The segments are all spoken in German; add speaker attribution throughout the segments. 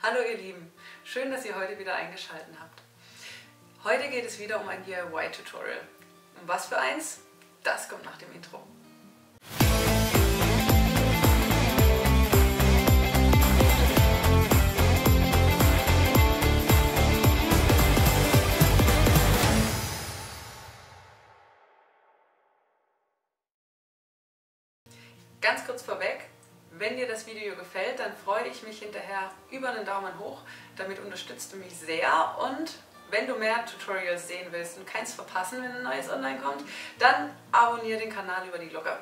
Speaker 1: Hallo ihr Lieben, schön, dass ihr heute wieder eingeschaltet habt. Heute geht es wieder um ein DIY-Tutorial. Um was für eins? Das kommt nach dem Intro. Ganz kurz vorweg, wenn dir das Video gefällt, dann freue ich mich hinterher über einen Daumen hoch. Damit unterstützt du mich sehr und wenn du mehr Tutorials sehen willst und keins verpassen, wenn ein neues online kommt, dann abonniere den Kanal über die Glocke.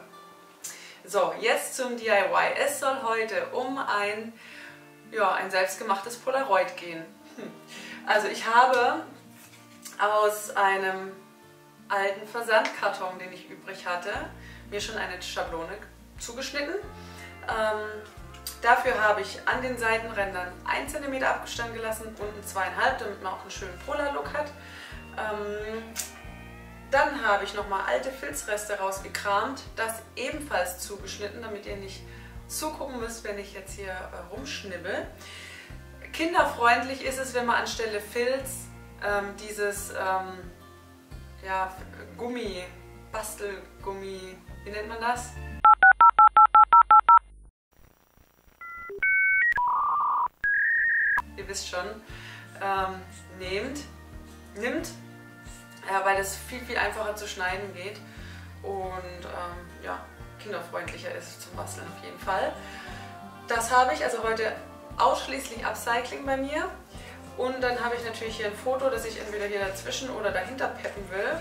Speaker 1: So, jetzt zum DIY. Es soll heute um ein, ja, ein selbstgemachtes Polaroid gehen. Hm. Also ich habe aus einem alten Versandkarton, den ich übrig hatte, mir schon eine Schablone zugeschnitten ähm, dafür habe ich an den Seitenrändern 1 cm Abstand gelassen, unten 2,5 damit man auch einen schönen Polar-Look hat. Ähm, dann habe ich nochmal alte Filzreste rausgekramt, das ebenfalls zugeschnitten, damit ihr nicht zugucken müsst, wenn ich jetzt hier äh, rumschnibbel. Kinderfreundlich ist es, wenn man anstelle Filz ähm, dieses ähm, ja, Gummi, Bastelgummi, wie nennt man das? Wisst schon, ähm, nehmt, nimmt, äh, weil es viel, viel einfacher zu schneiden geht und ähm, ja, kinderfreundlicher ist zum Basteln auf jeden Fall. Das habe ich also heute ausschließlich Upcycling bei mir. Und dann habe ich natürlich hier ein Foto, das ich entweder hier dazwischen oder dahinter peppen will.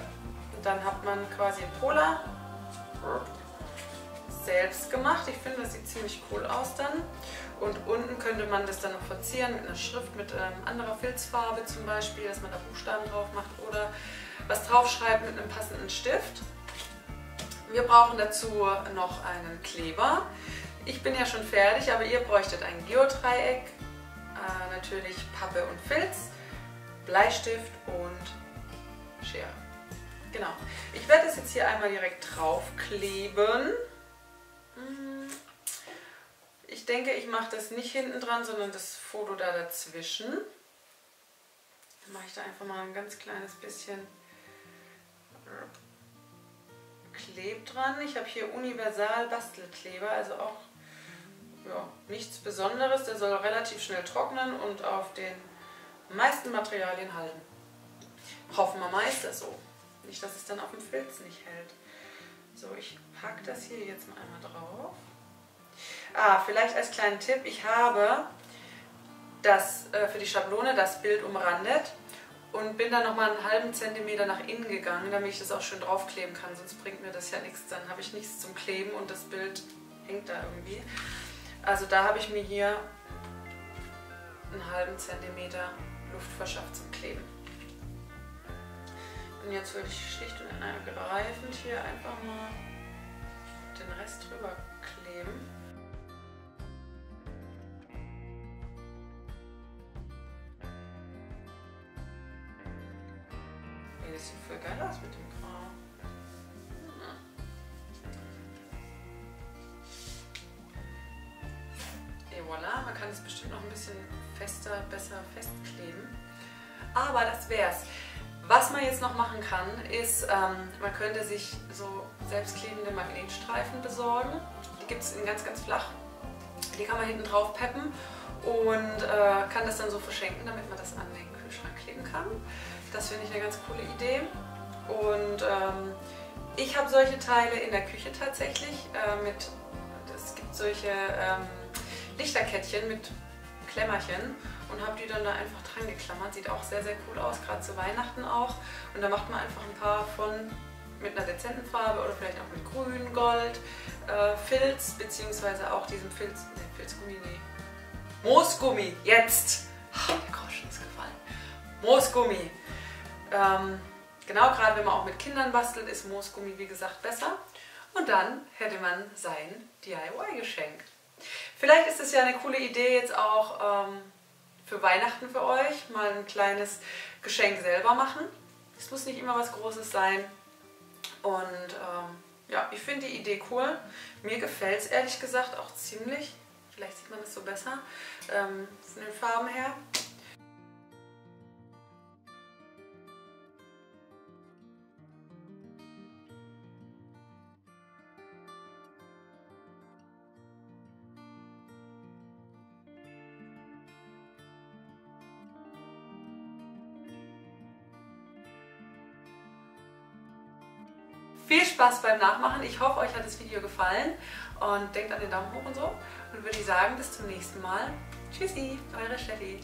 Speaker 1: Und dann hat man quasi ein Polar selbst gemacht. Ich finde, das sieht ziemlich cool aus dann. Und unten könnte man das dann noch verzieren mit einer Schrift, mit ähm, anderer Filzfarbe zum Beispiel, dass man da Buchstaben drauf macht oder was draufschreibt mit einem passenden Stift. Wir brauchen dazu noch einen Kleber. Ich bin ja schon fertig, aber ihr bräuchtet ein Geodreieck, äh, natürlich Pappe und Filz, Bleistift und Schere. Genau. Ich werde das jetzt hier einmal direkt draufkleben. Ich denke, ich mache das nicht hinten dran, sondern das Foto da dazwischen. Dann mache ich da einfach mal ein ganz kleines bisschen Kleb dran. Ich habe hier Universal Bastelkleber, also auch ja, nichts Besonderes. Der soll relativ schnell trocknen und auf den meisten Materialien halten. Hoffen wir mal ist das so. Nicht, dass es dann auf dem Filz nicht hält. So, ich packe das hier jetzt mal einmal drauf. Ah, vielleicht als kleinen Tipp, ich habe das äh, für die Schablone das Bild umrandet und bin dann nochmal einen halben Zentimeter nach innen gegangen, damit ich das auch schön draufkleben kann, sonst bringt mir das ja nichts, dann habe ich nichts zum Kleben und das Bild hängt da irgendwie. Also da habe ich mir hier einen halben Zentimeter Luft verschafft zum Kleben. Und jetzt würde ich schlicht und ergreifend hier einfach mal den Rest drüber kleben. Das sieht voll geil aus mit dem Kram. Et voilà, man kann es bestimmt noch ein bisschen fester, besser festkleben. Aber das wär's. Was man jetzt noch machen kann, ist, ähm, man könnte sich so selbstklebende Magnetstreifen besorgen. Die gibt es in ganz, ganz flach. Die kann man hinten drauf peppen und äh, kann das dann so verschenken, damit man das an den Kühlschrank kleben kann. Das finde ich eine ganz coole Idee. Und ähm, ich habe solche Teile in der Küche tatsächlich. Äh, mit, es gibt solche ähm, Lichterkettchen mit Klemmerchen und habe die dann da einfach dran geklammert. Sieht auch sehr, sehr cool aus, gerade zu Weihnachten auch. Und da macht man einfach ein paar von mit einer dezenten Farbe oder vielleicht auch mit grün, gold, äh, Filz, beziehungsweise auch diesem Filz, ne, Filzgummi, nee, Moosgummi, jetzt! Oh, der Groschen ist gefallen. Moosgummi. Ähm, genau, gerade wenn man auch mit Kindern bastelt, ist Moosgummi, wie gesagt, besser. Und dann hätte man sein DIY-Geschenk. Vielleicht ist es ja eine coole Idee jetzt auch ähm, für Weihnachten für euch, mal ein kleines Geschenk selber machen. Es muss nicht immer was Großes sein. Und ähm, ja, ich finde die Idee cool. Mir gefällt es ehrlich gesagt auch ziemlich. Vielleicht sieht man das so besser ähm, von den Farben her. Viel Spaß beim Nachmachen. Ich hoffe, euch hat das Video gefallen und denkt an den Daumen hoch und so. Und würde ich sagen, bis zum nächsten Mal. Tschüssi, eure Steffi.